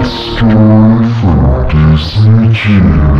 next story from Disney Channel.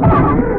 Get out!